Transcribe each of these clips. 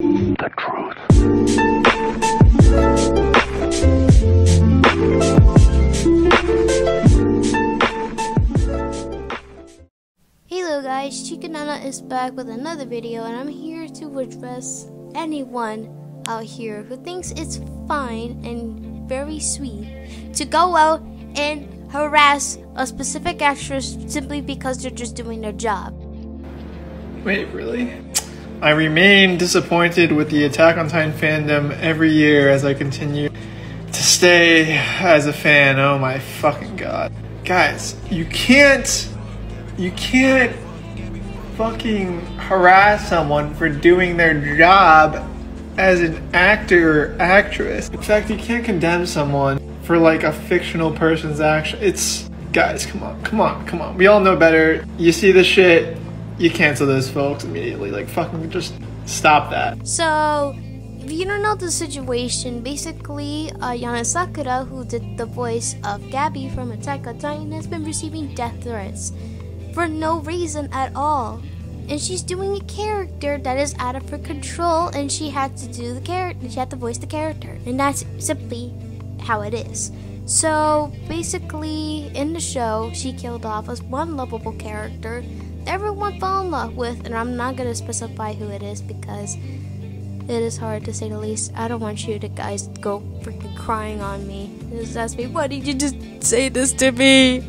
The truth. Hello guys, Chikanana is back with another video and I'm here to address anyone out here who thinks it's fine and very sweet to go out and harass a specific actress simply because they're just doing their job. Wait, really? I remain disappointed with the Attack on Titan fandom every year as I continue to stay as a fan. Oh my fucking god. Guys, you can't. You can't fucking harass someone for doing their job as an actor or actress. In fact, you can't condemn someone for like a fictional person's action. It's. Guys, come on, come on, come on. We all know better. You see the shit, you cancel those folks immediately. Like, fucking just stop that. So, if you don't know the situation, basically, uh, Ayane Sakura, who did the voice of Gabi from Attack on Titan, has been receiving death threats for no reason at all. And she's doing a character that is out of her control, and she had to do the character. She had to voice the character, and that's simply how it is. So basically, in the show, she killed off as one lovable character everyone fell in love with, and I'm not gonna specify who it is because it is hard to say the least. I don't want you to guys go freaking crying on me. Just ask me, why did you just say this to me?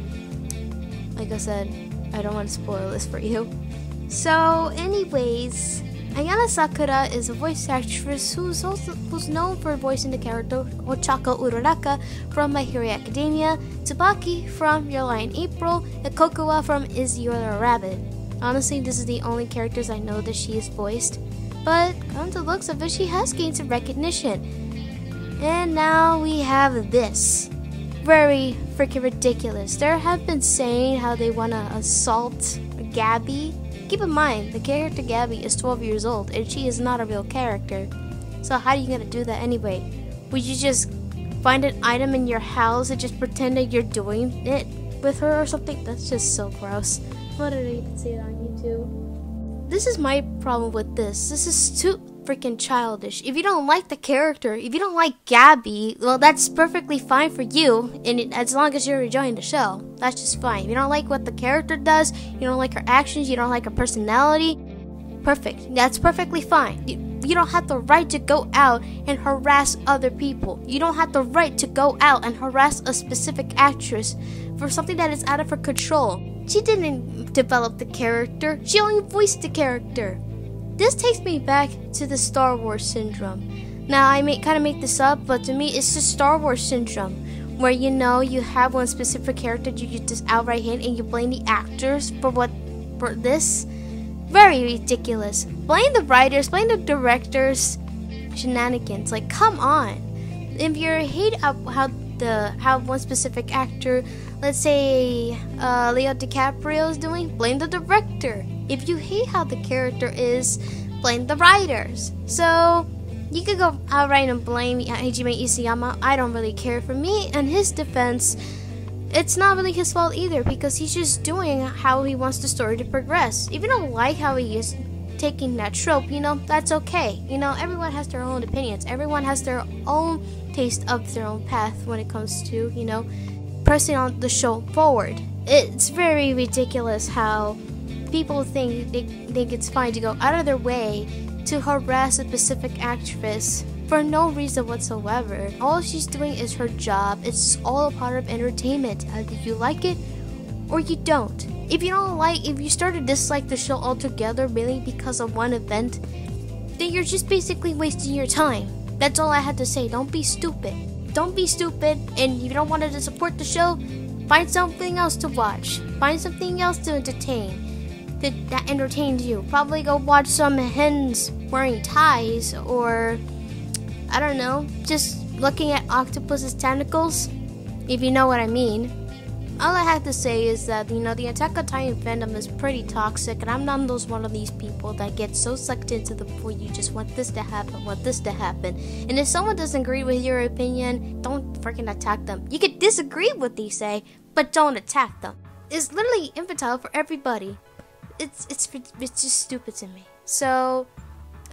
Like I said, I don't want to spoil this for you. So, anyways, Ayane Sakura is a voice actress who's also who's known for voicing the character Ochaco Uraraka from My Hero Academia, Tsubaki from Your Lie in April, and Kokowa from Is Your Rabbit. Honestly, this is the only characters I know that she has voiced, but come to looks of it, she has gained some recognition. And now we have this. Very freaking ridiculous. There have been saying how they want to assault Gabi. Keep in mind, the character Gabi is 12 years old and she is not a real character. So, how are you gonna do that anyway? Would you just find an item in your house and just pretend that you're doing it with her or something? That's just so gross. What did I even say it on YouTube? This is my problem with this. This is too freaking childish. If you don't like the character, if you don't like Gabi, well, that's perfectly fine for you, and it, as long as you're enjoying the show, that's just fine. If you don't like what the character does, you don't like her actions, you don't like her personality, perfect. That's perfectly fine. You, you don't have the right to go out and harass other people. You don't have the right to go out and harass a specific actress for something that is out of her control. She didn't develop the character, she only voiced the character. This takes me back to the Star Wars syndrome. Now, I may kind of make this up, but to me, it's the Star Wars syndrome, where you know you have one specific character you you just outright hate and you blame the actors for what for this. Very ridiculous. Blame the writers, blame the directors. Shenanigans. Like, come on. If you hate how the how one specific actor, let's say uh, Leo DiCaprio is doing, blame the director. If you hate how the character is, blame the writers. So you could go outright and blame Hajime Isayama. I don't really care. For me, and his defense, it's not really his fault either because he's just doing how he wants the story to progress. If you don't like how he is taking that trope, you know, that's okay. You know, everyone has their own opinions. Everyone has their own taste of their own path when it comes to, you know, pressing on the show forward. It's very ridiculous how people think they think it's fine to go out of their way to harass a specific actress for no reason whatsoever. All she's doing is her job. It's all a part of entertainment. Uh, Either you like it or you don't. If you don't like, if you start to dislike the show altogether mainly because of one event, then you're just basically wasting your time. That's all I had to say. Don't be stupid. Don't be stupid, and if you don't want to support the show, find something else to watch. Find something else to entertain that, that entertains you. Probably go watch some hens wearing ties, or I don't know, just looking at octopus's tentacles, if you know what I mean. All I have to say is that you know the Attack on Titan fandom is pretty toxic, and I'm not those one of these people that get so sucked into the point you just want this to happen, want this to happen. And if someone doesn't agree with your opinion, don't freaking attack them. You can disagree with what they say, but don't attack them. It's literally infantile for everybody. It's it's it's just stupid to me. So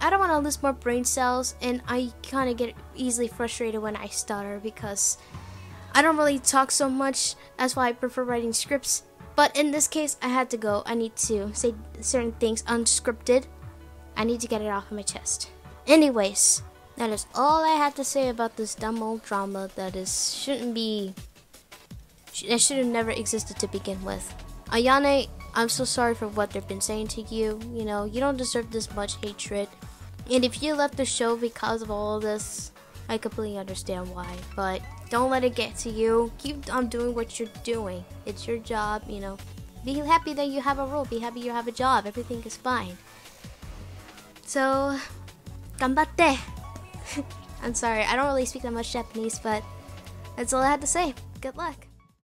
I don't want to lose more brain cells, and I kind of get easily frustrated when I stutter because I don't really talk so much. That's why I prefer writing scripts. But in this case, I had to go. I need to say certain things unscripted. I need to get it off of my chest. Anyways, that is all I have to say about this dumb old drama that is shouldn't be that should have never existed to begin with. Ayane, I'm so sorry for what they've been saying to you. You know, you don't deserve this much hatred. And if you left the show because of all of this, I completely understand why. But don't let it get to you. Keep on doing what you're doing. It's your job, you know. Be happy that you have a role. Be happy you have a job. Everything is fine. So, ganbatte. I'm sorry, I don't really speak that much Japanese, but that's all I had to say. Good luck.